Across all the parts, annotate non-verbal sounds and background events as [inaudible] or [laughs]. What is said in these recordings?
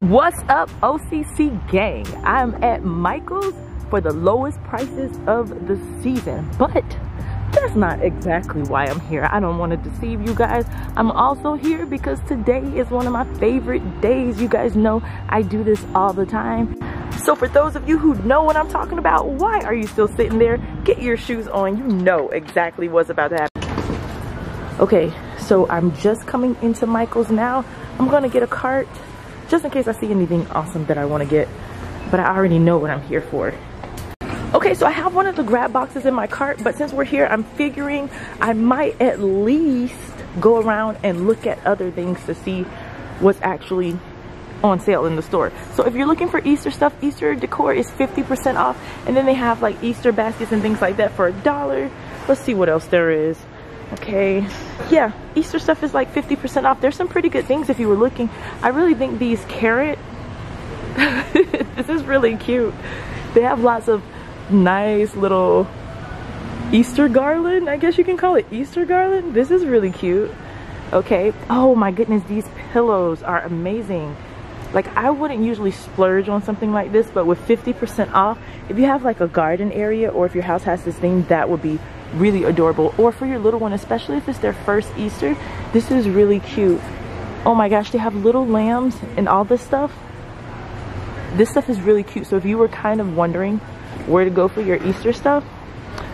What's up OCC gang? I'm at Michael's for the lowest prices of the season, but that's not exactly why I'm here. I don't want to deceive you guys. I'm also here because today is one of my favorite days. You guys know I do this all the time. So for those of you who know what I'm talking about, why are you still sitting there? Get your shoes on. You know exactly what's about to happen. Okay, so I'm just coming into Michael's now. I'm gonna get a cart just in case I see anything awesome that I want to get. But I already know what I'm here for. Okay, so I have one of the grab boxes in my cart, but since we're here, I'm figuring I might at least go around and look at other things to see what's actually on sale in the store. So if you're looking for Easter stuff, Easter decor is 50% off. And then they have like Easter baskets and things like that for a dollar. Let's see what else there is okay. Yeah easter stuff is like 50 percent off. There's some pretty good things if you were looking. I really think these carrot [laughs] this is really cute. They have lots of nice little easter garland i guess you can call it easter garland. This is really cute. Okay. Oh my goodness these pillows are amazing. Like I wouldn't usually splurge on something like this but with 50% off if you have like a garden area or if your house has this thing that would be really adorable or for your little one especially if it's their first Easter this is really cute. Oh my gosh they have little lambs and all this stuff. This stuff is really cute. So if you were kind of wondering where to go for your Easter stuff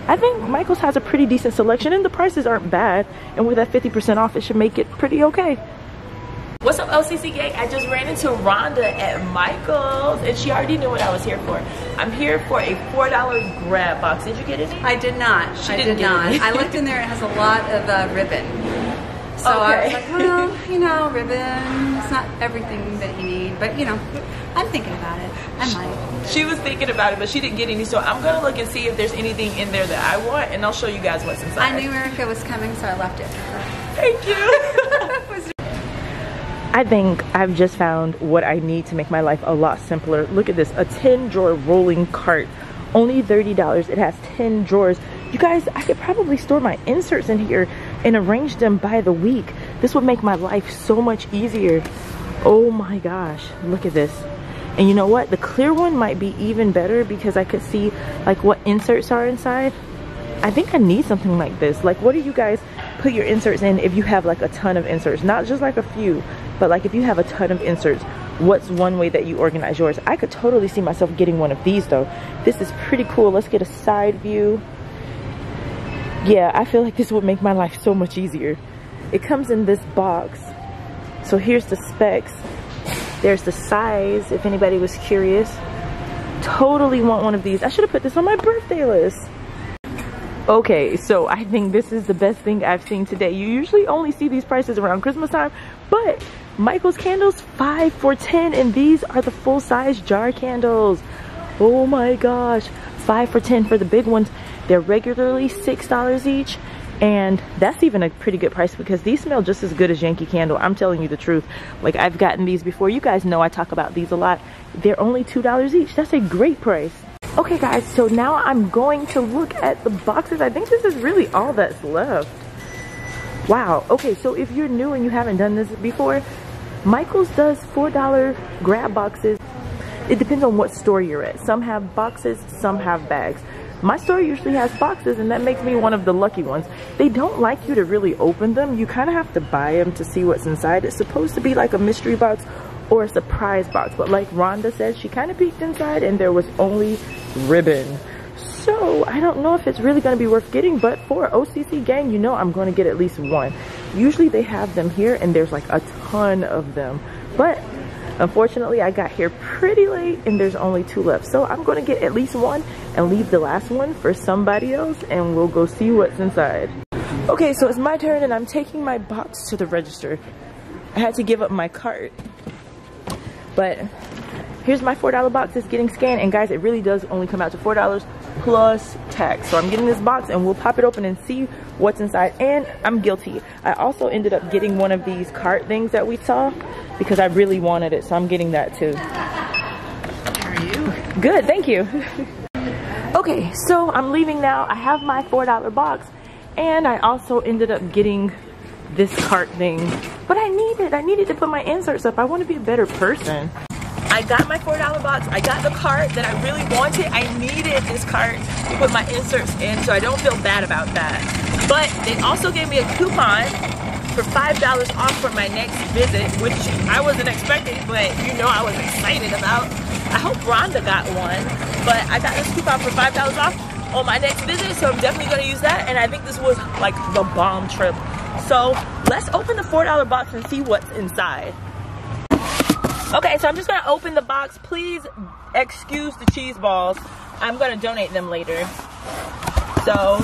I think Michael's has a pretty decent selection and the prices aren't bad. And with that 50% off it should make it pretty okay What's up OCC gang? I just ran into Rhonda at Michael's and she already knew what I was here for. I'm here for a $4 grab box. Did you get any? I did not. She I did not. I looked in there, it has a lot of uh, ribbon. So okay. I was like, well, you know, ribbon, it's not everything that you need, but you know, I'm thinking about it. I might. She was thinking about it, but she didn't get any, so I'm gonna look and see if there's anything in there that I want, and I'll show you guys what's inside. I knew Erica was coming, so I left it for her. Thank you. [laughs] I think I've just found what I need to make my life a lot simpler. Look at this, a 10 drawer rolling cart. Only $30, it has 10 drawers. You guys, I could probably store my inserts in here and arrange them by the week. This would make my life so much easier. Oh my gosh, look at this. And you know what? The clear one might be even better because I could see like what inserts are inside. I think I need something like this. Like what do you guys put your inserts in if you have like a ton of inserts? Not just like a few, but like if you have a ton of inserts, what's one way that you organize yours? I could totally see myself getting one of these though. This is pretty cool. Let's get a side view. Yeah, I feel like this would make my life so much easier. It comes in this box. So here's the specs. There's the size, if anybody was curious. Totally want one of these. I should have put this on my birthday list. Okay, so I think this is the best thing I've seen today. You usually only see these prices around Christmas time, but Michael's candles, five for 10, and these are the full-size jar candles. Oh my gosh, five for 10 for the big ones. They're regularly $6 each, and that's even a pretty good price because these smell just as good as Yankee Candle. I'm telling you the truth. Like, I've gotten these before. You guys know I talk about these a lot. They're only $2 each. That's a great price. Okay guys, so now I'm going to look at the boxes. I think this is really all that's left. Wow, okay, so if you're new and you haven't done this before, Michael's does $4 grab boxes. It depends on what store you're at. Some have boxes, some have bags. My store usually has boxes and that makes me one of the lucky ones. They don't like you to really open them. You kind of have to buy them to see what's inside. It's supposed to be like a mystery box or a surprise box. But like Rhonda said, she kind of peeked inside and there was only ribbon. So I don't know if it's really going to be worth getting, but for OCC gang, you know I'm going to get at least one. Usually they have them here and there's like a ton of them. But unfortunately I got here pretty late and there's only two left. So I'm to get at least one and leave the last one for somebody else and we'll go see what's inside. Okay, so it's my turn and I'm taking my box to the register. I had to give up my cart but here's my $4 box it's getting scanned. And guys, it really does only come out to $4 plus tax. So I'm getting this box and we'll pop it open and see what's inside. And I'm guilty. I also ended up getting one of these cart things that we saw because I really wanted it. So I'm getting that too. How are you? Good, thank you. [laughs] okay, so I'm leaving now. I have my $4 box and I also ended up getting this cart thing but I need it I needed to put my inserts up I want to be a better person I got my $4 box. I got the cart that I really wanted. I needed this cart to put my inserts in, so I don't feel bad about that. But they also gave me a coupon for $5 off for my next visit, which I wasn't expecting, but you know I was excited about. I hope Rhonda got one, but I got this coupon for $5 off on my next visit, so I'm definitely gonna use that, and I think this was like the bomb trip. So let's open the $4 box and see what's inside. Okay, so I'm just gonna open the box. Please excuse the cheese balls. I'm gonna donate them later. So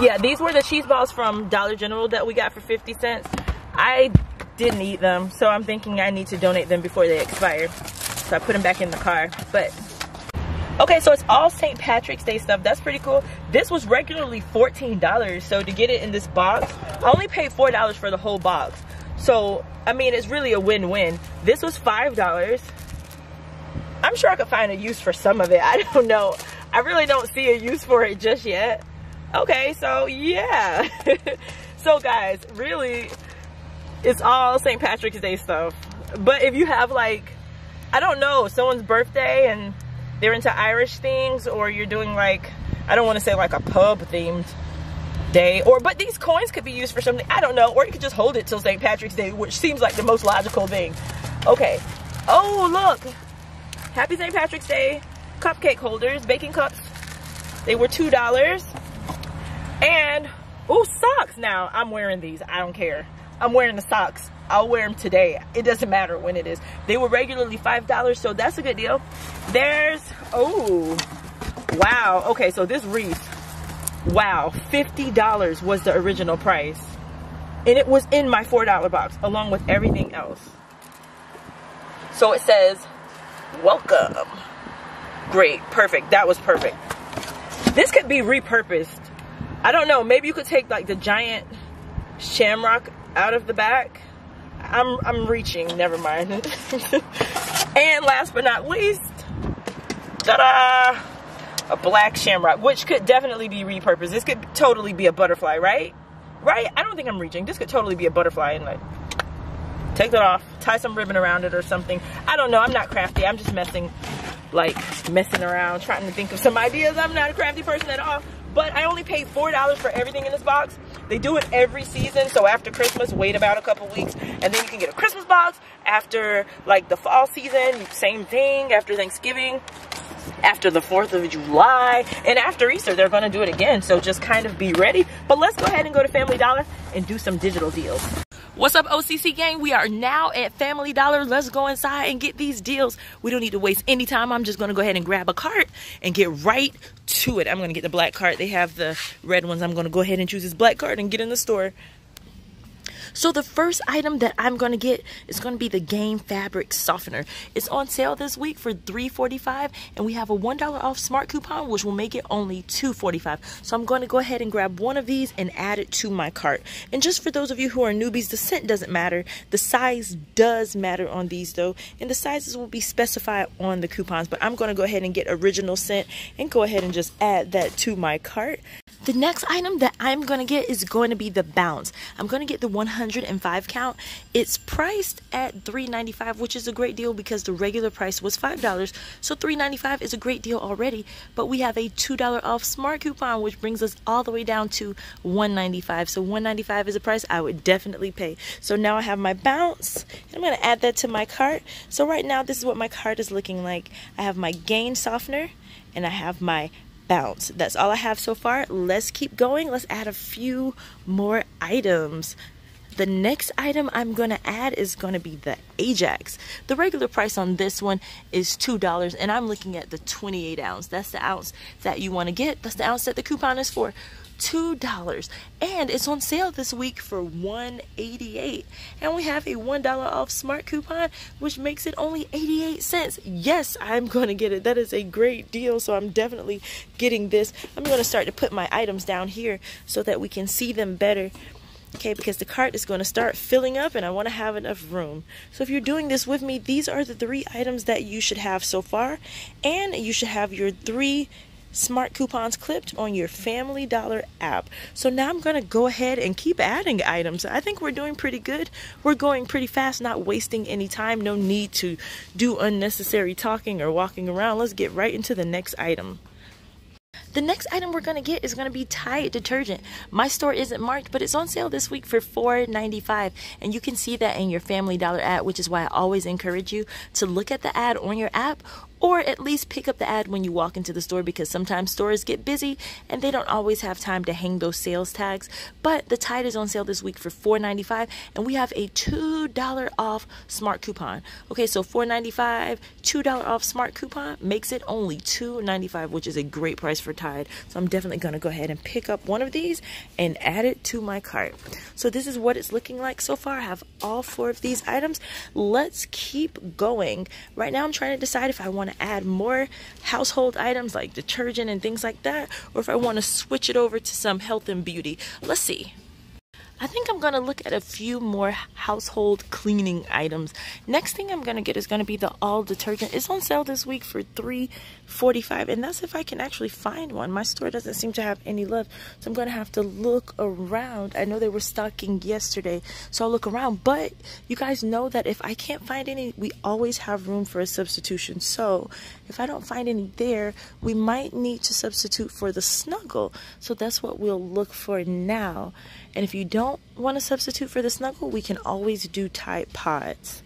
yeah, these were the cheese balls from Dollar General that we got for 50 cents. I didn't eat them, so I'm thinking I need to donate them before they expire. So I put them back in the car. But okay, so it's all St. Patrick's Day stuff. That's pretty cool. This was regularly $14, so to get it in this box, I only paid $4 for the whole box. So, I mean, it's really a win-win. This was $5. I'm sure I could find a use for some of it. [laughs] I don't know. I really don't see a use for it just yet okay so yeah [laughs] so guys really it's all st patrick's day stuff but if you have like i don't know someone's birthday and they're into irish things or you're doing like i don't want to say like a pub themed day or but these coins could be used for something i don't know or you could just hold it till st patrick's day which seems like the most logical thing okay oh look happy st patrick's day cupcake holders baking cups they were two dollars and, oh, socks. Now, I'm wearing these. I don't care. I'm wearing the socks. I'll wear them today. It doesn't matter when it is. They were regularly $5, so that's a good deal. There's, oh, wow. Okay, so this wreath, wow, $50 was the original price. And it was in my $4 box, along with everything else. So it says, welcome. Great, perfect. That was perfect. This could be repurposed I don't know. Maybe you could take like the giant shamrock out of the back. I'm, I'm reaching, never mind. [laughs] and last but not least, ta-da! A black shamrock, which could definitely be repurposed. This could totally be a butterfly, right? Right? I don't think I'm reaching. This could totally be a butterfly and like, take that off, tie some ribbon around it or something. I don't know, I'm not crafty. I'm just messing, like messing around, trying to think of some ideas. I'm not a crafty person at all. But I only paid $4 for everything in this box. They do it every season. So after Christmas, wait about a couple weeks. And then you can get a Christmas box. After like the fall season, same thing. After Thanksgiving, after the 4th of July, and after Easter, they're to do it again. So just kind of be ready. But let's go ahead and go to Family Dollar and do some digital deals. What's up, OCC gang? We are now at Family Dollar. Let's go inside and get these deals. We don't need to waste any time. I'm just going to go ahead and grab a cart and get right to it. I'm going to get the black cart. They have the red ones. I'm going to go ahead and choose this black cart and get in the store. So the first item that I'm going to get is going to be the Gain Fabric Softener. It's on sale this week for $3.45 and we have a $1 off smart coupon which will make it only $2.45. So I'm going to go ahead and grab one of these and add it to my cart. And just for those of you who are newbies, the scent doesn't matter. The size does matter on these though and the sizes will be specified on the coupons. But I'm going to go ahead and get original scent and go ahead and just add that to my cart. The next item that I'm going to get is going to be the Bounce. I'm going to get the 105 count. It's priced at $3.95, which is a great deal because the regular price was $5. So $3.95 is a great deal already, but we have a $2 off smart coupon, which brings us all the way down to $1.95. So $1.95 is a price I would definitely pay. So now I have my Bounce, and I'm going to add that to my cart. So right now, this is what my cart is looking like. I have my Gain Softener, and I have my bounce. That's all I have so far. Let's keep going. Let's add a few more items. The next item I'm going to add is going to be the Ajax. The regular price on this one is $2 and I'm looking at the 28 ounce. That's the ounce that you want to get. That's the ounce that the coupon is for. $2 and it's on sale this week for $1.88 and we have a $1 off smart coupon which makes it only 88 cents yes I'm gonna get it that is a great deal so I'm definitely getting this I'm gonna start to put my items down here so that we can see them better okay because the cart is going to start filling up and I want to have enough room so if you're doing this with me these are the three items that you should have so far and you should have your three smart coupons clipped on your Family Dollar app. So now I'm going to go ahead and keep adding items. I think we're doing pretty good. We're going pretty fast, not wasting any time. No need to do unnecessary talking or walking around. Let's get right into the next item. The next item we're going to get is going to be Tide detergent. My store isn't marked, but it's on sale this week for $4.95. And you can see that in your Family Dollar ad, which is why I always encourage you to look at the ad on your app or at least pick up the ad when you walk into the store because sometimes stores get busy and they don't always have time to hang those sales tags. But the Tide is on sale this week for $4.95 and we have a $2 off smart coupon. Okay, so $4.95, $2 off smart coupon makes it only $2.95, which is a great price for Tide. So I'm definitely going to go ahead and pick up one of these and add it to my cart. So this is what it's looking like so far. I have all four of these items. Let's keep going. Right now I'm trying to decide if I want to to add more household items like detergent and things like that, or if I want to switch it over to some health and beauty. Let's see. I think I'm going to look at a few more household cleaning items. Next thing I'm going to get is going to be the all detergent. It's on sale this week for $3.45 and that's if I can actually find one. My store doesn't seem to have any left so I'm going to have to look around. I know they were stocking yesterday so I'll look around but you guys know that if I can't find any we always have room for a substitution. So if I don't find any there we might need to substitute for the snuggle. So that's what we'll look for now. And if you don't want to substitute for the snuggle, we can always do Tide Pods.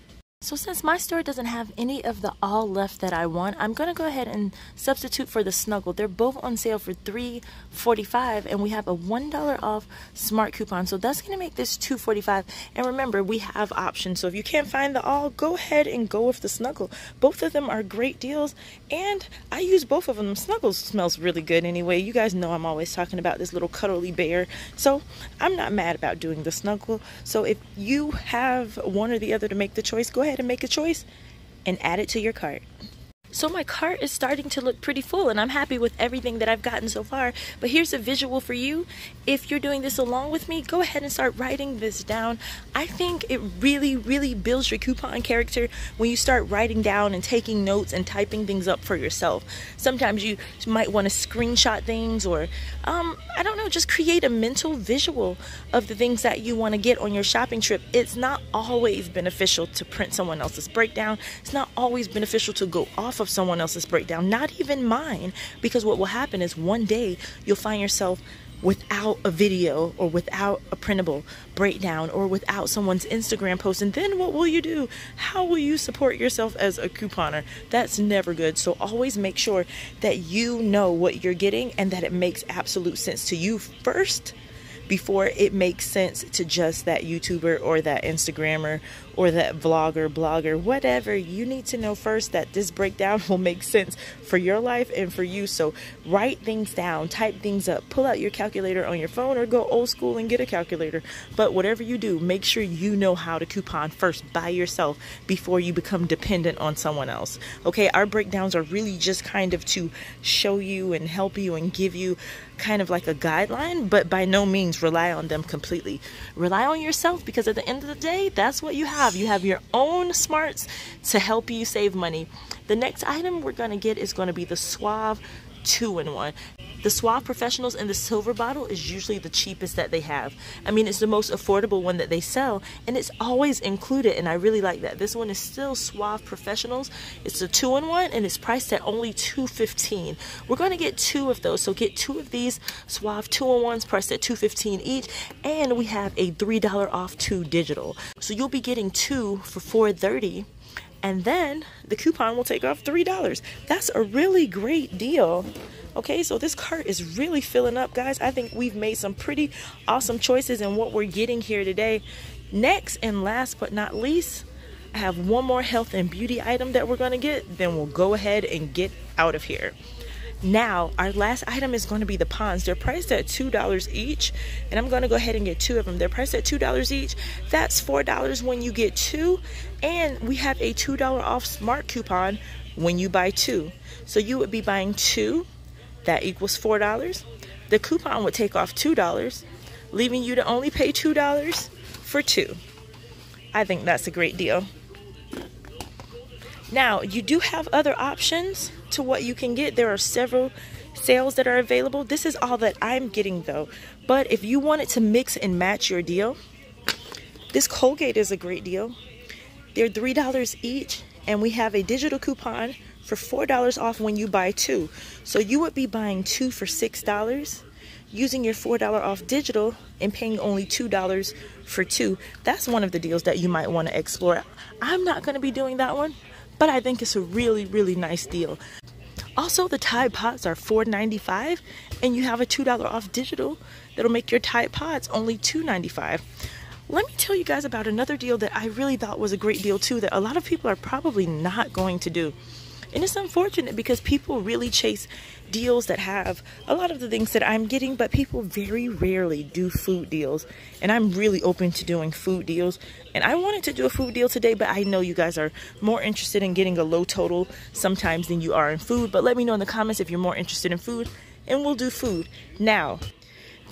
So since my store doesn't have any of the all left that I want, I'm going to go ahead and substitute for the Snuggle. They're both on sale for $3.45 and we have a $1 off smart coupon. So that's going to make this $2.45. And remember, we have options. So if you can't find the all, go ahead and go with the Snuggle. Both of them are great deals and I use both of them. Snuggle smells really good anyway. You guys know I'm always talking about this little cuddly bear. So I'm not mad about doing the Snuggle. So if you have one or the other to make the choice, go ahead and make a choice and add it to your cart. So my cart is starting to look pretty full and I'm happy with everything that I've gotten so far. But here's a visual for you. If you're doing this along with me, go ahead and start writing this down. I think it really, really builds your coupon character when you start writing down and taking notes and typing things up for yourself. Sometimes you might want to screenshot things or, um, I don't know, just create a mental visual of the things that you want to get on your shopping trip. It's not always beneficial to print someone else's breakdown. It's not always beneficial to go off of of someone else's breakdown, not even mine. Because what will happen is one day you'll find yourself without a video or without a printable breakdown or without someone's Instagram post. And then what will you do? How will you support yourself as a couponer? That's never good. So always make sure that you know what you're getting and that it makes absolute sense to you first before it makes sense to just that YouTuber or that Instagrammer or that vlogger, blogger, whatever. You need to know first that this breakdown [laughs] will make sense for your life and for you. So write things down, type things up, pull out your calculator on your phone or go old school and get a calculator. But whatever you do, make sure you know how to coupon first by yourself before you become dependent on someone else. Okay, our breakdowns are really just kind of to show you and help you and give you kind of like a guideline, but by no means rely on them completely. Rely on yourself because at the end of the day, that's what you have. You have your own smarts to help you save money. The next item we're going to get is going to be the Suave two-in-one. The Suave Professionals in the silver bottle is usually the cheapest that they have. I mean, it's the most affordable one that they sell, and it's always included, and I really like that. This one is still Suave Professionals. It's a two-in-one, and it's priced at only $2.15. We're going to get two of those, so get two of these Suave two-in-ones priced at $2.15 each, and we have a $3 off two digital. So you'll be getting two for $4.30 and then the coupon will take off $3. That's a really great deal. Okay, so this cart is really filling up, guys. I think we've made some pretty awesome choices in what we're getting here today. Next and last but not least, I have one more health and beauty item that we're to get. Then we'll go ahead and get out of here. Now, our last item is going to be the Ponds. They're priced at $2 each, and I'm going to go ahead and get two of them. They're priced at $2 each. That's $4 when you get two, and we have a $2 off smart coupon when you buy two. So you would be buying two, that equals $4. The coupon would take off $2, leaving you to only pay $2 for two. I think that's a great deal. Now, you do have other options to what you can get. There are several sales that are available. This is all that I'm getting though. But if you wanted to mix and match your deal, this Colgate is a great deal. They're $3 each and we have a digital coupon for $4 off when you buy two. So you would be buying two for $6 using your $4 off digital and paying only $2 for two. That's one of the deals that you might want to explore. I'm not going to be doing that one, but I think it's a really, really nice deal. Also, the Tide Pods are $4.95 and you have a $2 off digital that'll make your Tide Pods only $2.95. Let me tell you guys about another deal that I really thought was a great deal too that a lot of people are probably not going to do. And it's unfortunate because people really chase deals that have a lot of the things that I'm getting, but people very rarely do food deals. And I'm really open to doing food deals. And I wanted to do a food deal today, but I know you guys are more interested in getting a low total sometimes than you are in food. But let me know in the comments if you're more interested in food, and we'll do food. Now,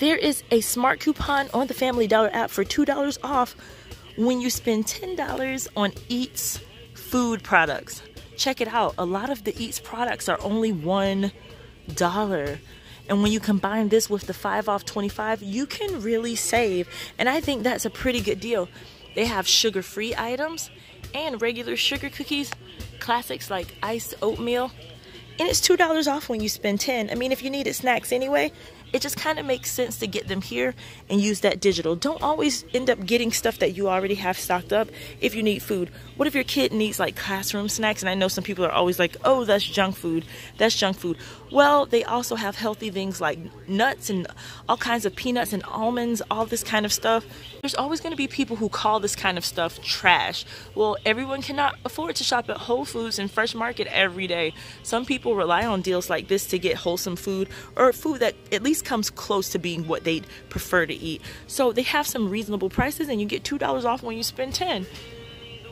there is a smart coupon on the Family Dollar app for $2 off when you spend $10 on Eats food products. Check it out. A lot of the Eats products are only $1. And when you combine this with the 5 off 25, you can really save. And I think that's a pretty good deal. They have sugar-free items and regular sugar cookies, classics like iced oatmeal. And it's $2 off when you spend 10. I mean, if you needed snacks anyway, it just kind of makes sense to get them here and use that digital. Don't always end up getting stuff that you already have stocked up if you need food. What if your kid needs like classroom snacks? And I know some people are always like, oh, that's junk food. That's junk food. Well, they also have healthy things like nuts and all kinds of peanuts and almonds, all this kind of stuff. There's always going to be people who call this kind of stuff trash. Well, everyone cannot afford to shop at Whole Foods and Fresh Market every day. Some people rely on deals like this to get wholesome food or food that at least comes close to being what they'd prefer to eat. So they have some reasonable prices and you get $2 off when you spend 10.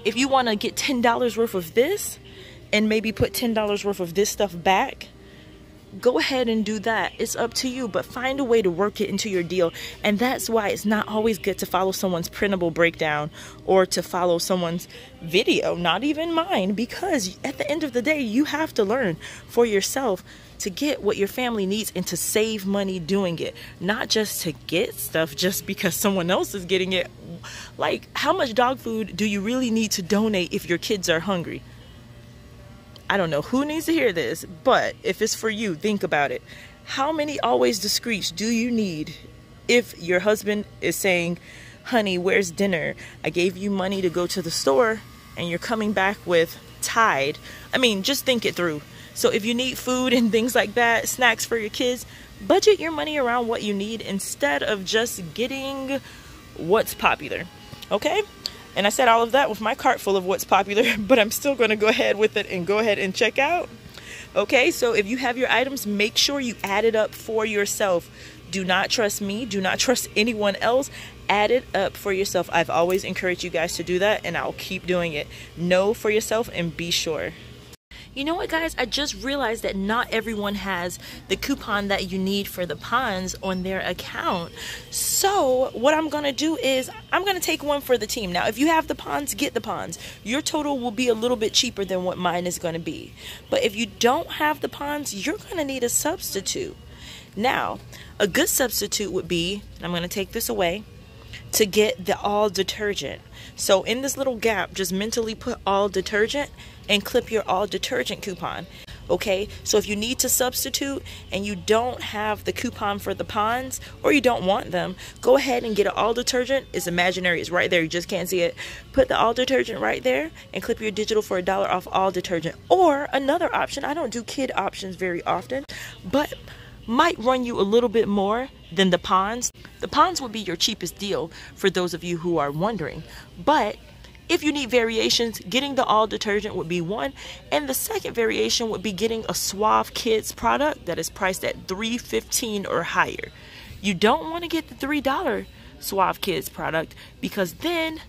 If you want to get $10 worth of this and maybe put $10 worth of this stuff back, go ahead and do that. It's up to you, but find a way to work it into your deal. And that's why it's not always good to follow someone's printable breakdown or to follow someone's video, not even mine, because at the end of the day, you have to learn for yourself to get what your family needs and to save money doing it, not just to get stuff just because someone else is getting it. Like, how much dog food do you really need to donate if your kids are hungry? I don't know who needs to hear this, but if it's for you, think about it. How many always discreets do you need if your husband is saying, honey, where's dinner? I gave you money to go to the store and you're coming back with Tide. I mean, just think it through. So if you need food and things like that, snacks for your kids, budget your money around what you need instead of just getting what's popular. Okay? And I said all of that with my cart full of what's popular, [laughs] but I'm still going to go ahead with it and go ahead and check out. Okay, so if you have your items, make sure you add it up for yourself. Do not trust me, do not trust [laughs] anyone else. Add it up for yourself. I've always encouraged you guys to do that, and I'll keep doing it. Know for yourself and be sure. You know what, guys? I just realized that not everyone has the coupon that you need for the Ponds on their account. So, what I'm going to do is I'm going to take one for the team. Now, if you have the Ponds, get the Ponds. Your total will be a little bit cheaper than what mine is going to be. But if you don't have the Ponds, you're going to need a substitute. Now, a good substitute would be, I'm going to take this away, to get the all detergent. So in this little gap, just mentally put all detergent and clip your all detergent coupon. Okay, so if you need to substitute and you don't have the coupon for the ponds or you don't want them, go ahead and get an all detergent. It's imaginary, it's right there, you just can't see it. Put the all detergent right there and clip your digital for a dollar off all detergent. Or another option, I don't do kid options very often, but might run you a little bit more than the ponds. The ponds would be your cheapest deal for those of you who are wondering, but if you need variations, getting the all detergent would be one, and the second variation would be getting a Suave Kids product that is priced at $3.15 or higher. You don't want to get the $3 Suave Kids product because then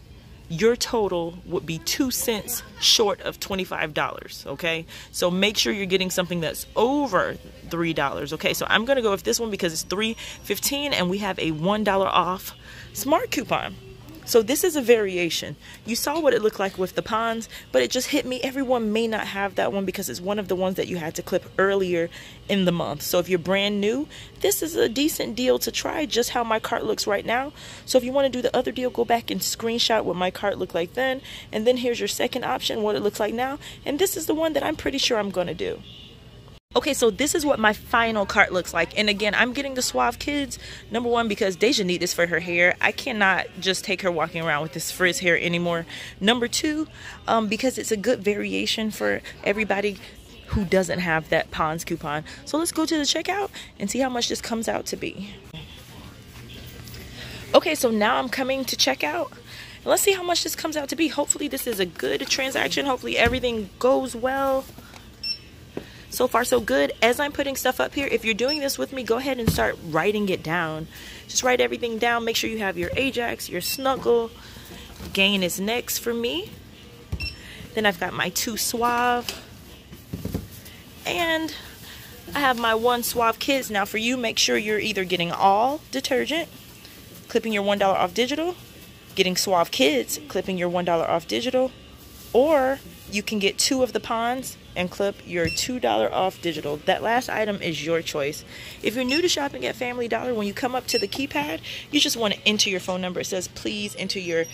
your total would be two cents short of $25 okay? So make sure you're getting something that's over three dollars okay? So i'm gonna go with this one because it's 3.15 and we have a one dollar off smart coupon So this is a variation. You saw what it looked like with the Pond's, but it just hit me. Everyone may not have that one because it's one of the ones that you had to clip earlier in the month. So if you're brand new, this is a decent deal to try just how my cart looks right now. So if you want to do the other deal, go back and screenshot what my cart looked like then. And then here's your second option, what it looks like now. And this is the one that I'm pretty sure I'm going to do. Okay, so this is what my final cart looks like. And again, I'm getting the Suave Kids. Number one, because Deja need this for her hair. I cannot just take her walking around with this frizz hair anymore. Number two, um, because it's a good variation for everybody who doesn't have that Pond's coupon. So let's go to the checkout and see how much this comes out to be. Okay, so now I'm coming to checkout. Let's see how much this comes out to be. Hopefully this is a good transaction. Hopefully everything goes well so far so good. As i'm putting stuff up here if you're doing this with me go ahead and start writing it down. Just write everything down. Make sure you have your ajax your snuggle. Gain is next for me. Then i've got my two suave. And i have my one suave kids. Now for you make sure you're either getting all detergent clipping your one dollar off digital getting suave kids clipping your one dollar off digital or you can get two of the Pond's and clip your $2 off digital. That last item is your choice. If you're new to shopping at Family Dollar, when you come up to the keypad, you just want to enter your phone number. It says, please enter your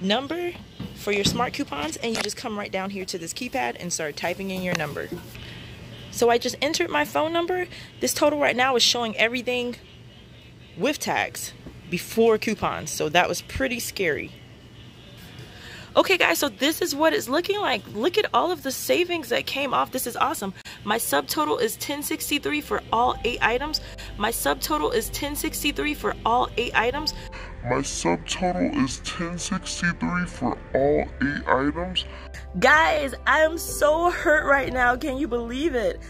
number for your smart coupons, and you just come right down here to this keypad and start typing in your number. So I just entered my phone number. This total right now is showing everything with tax before coupons. So that was pretty scary. Okay guys, so this is what it's looking like. Look at all of the savings that came off. This is awesome. My subtotal is 1063 for all eight items. My subtotal is 1063 for all eight items. My subtotal is 1063 for all eight items. Guys, I am so hurt right now. Can you believe it?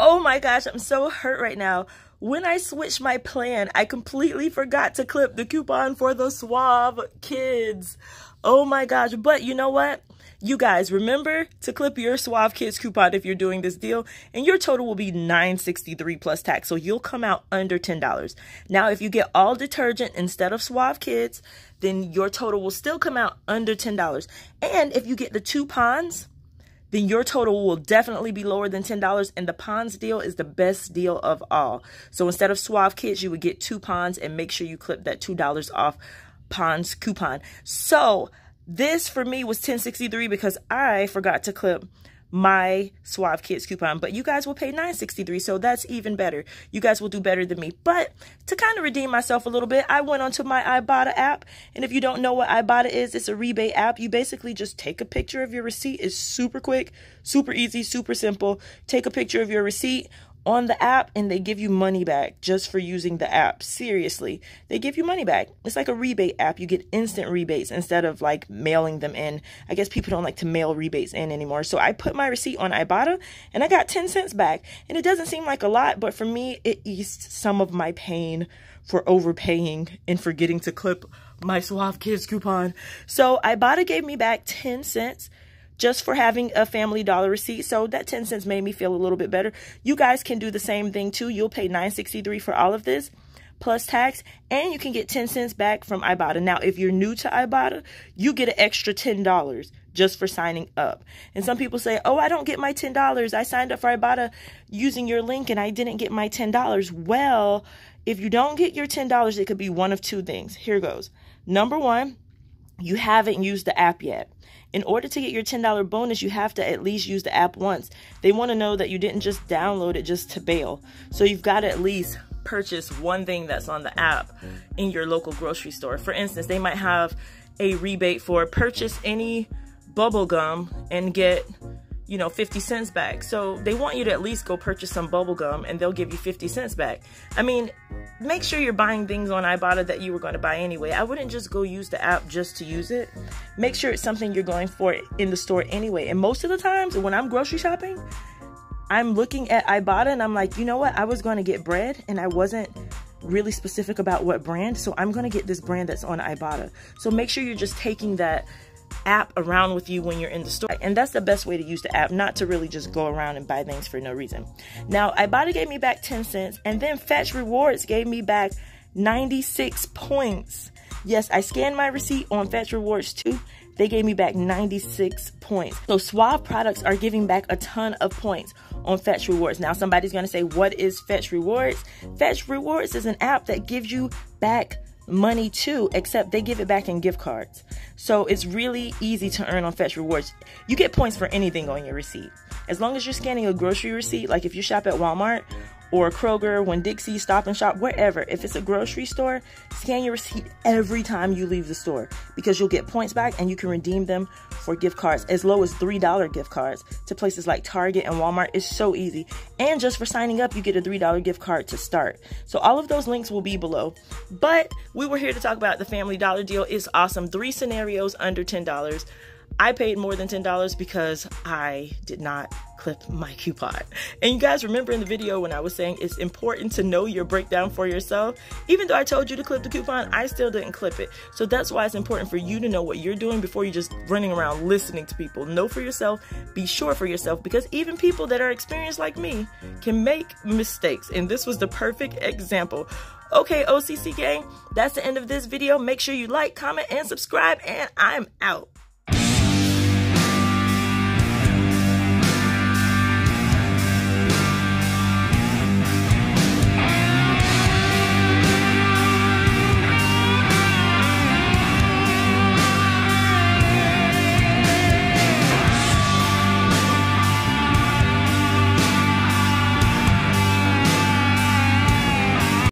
Oh my gosh, I'm so hurt right now. When I switched my plan, I completely forgot to clip the coupon for the Suave kids. Oh my gosh. But you know what? You guys remember to clip your Suave Kids coupon if you're doing this deal, and your total will be $9.63 plus tax. So you'll come out under $10. Now, if you get all detergent instead of Suave Kids, then your total will still come out under $10. And if you get the two Pond's, then your total will definitely be lower than $10 and the Pond's deal is the best deal of all. So instead of Suave Kids, you would get two Pond's and make sure you clip that $2 off Pond's coupon. So this for me was 1063 because I forgot to clip my Suave Kids coupon, but you guys will pay 963 so that's even better. You guys will do better than me. But to kind of redeem myself a little bit, I went onto my Ibotta app, and if you don't know what Ibotta is, it's a rebate app. You basically just take a picture of your receipt. It's super quick, super easy, super simple. Take a picture of your receipt on the app and they give you money back just for using the app. Seriously, they give you money back. It's like a rebate app. You get instant rebates instead of like mailing them in. I guess people don't like to mail rebates in anymore. So I put my receipt on Ibotta and I got 10 cents back. And it doesn't seem like a lot, but for me, it eased some of my pain for overpaying and forgetting to clip my Suave Kids coupon. So Ibotta gave me back 10 cents just for having a family dollar receipt. So that 10 cents made me feel a little bit better. You guys can do the same thing too. You'll pay 9.63 for all of this plus tax and you can get 10 cents back from Ibotta. Now, if you're new to Ibotta, you get an extra $10 just for signing up. And some people say, "Oh, I don't get my $10. I signed up for Ibotta using your link and I didn't get my $10." Well, if you don't get your $10, it could be one of two things. Here goes. Number 1, you haven't used the app yet. In order to get your $10 bonus, you have to at least use the app once. They want to know that you didn't just download it just to bail. So you've got to at least purchase one thing that's on the app in your local grocery store. For instance, they might have a rebate for purchase any bubble gum and get you know 50 cents back. So they want you to at least go purchase some bubble gum and they'll give you 50 cents back. I mean make sure you're buying things on ibotta that you were going to buy anyway. I wouldn't just go use the app just to use it. Make sure it's something you're going for in the store anyway. And most of the times when i'm grocery shopping i'm looking at ibotta and i'm like you know what? I was going to get bread and i wasn't really specific about what brand so i'm going to get this brand that's on ibotta. So make sure you're just taking that app around with you when you're in the store. And that's the best way to use the app, not to really just go around and buy things for no reason. Now, Ibotta gave me back 10 cents, and then Fetch Rewards gave me back 96 points. Yes, I scanned my receipt on Fetch Rewards too. They gave me back 96 points. So Suave products are giving back a ton of points on Fetch Rewards. Now somebody's gonna say, what is Fetch Rewards? Fetch Rewards is an app that gives you back money too, except they give it back in gift cards. So it's really easy to earn on Fetch Rewards. You get points for anything on your receipt. As long as you're scanning a grocery receipt, like if you shop at Walmart or Kroger, Winn-Dixie, Stop and Shop, wherever. If it's a grocery store, scan your receipt every time you leave the store because you'll get points back and you can redeem them for gift cards as low as $3 gift cards to places like Target and Walmart. It's so easy. And just for signing up, you get a $3 gift card to start. So all of those links will be below. But we were here to talk about the Family Dollar deal. It's awesome. Three scenarios under $10. I paid more than $10 because I did not clip my coupon. And you guys remember in the video when I was saying it's important to know your breakdown for yourself? Even though I told you to clip the coupon, I still didn't clip it. So that's why it's important for you to know what you're doing before you're just running around listening to people. Know for yourself, be sure for yourself, because even people that are experienced like me can make mistakes. And this was the perfect example. Okay, OCC gang, that's the end of this video. Make sure you like, comment, and subscribe, and I'm out.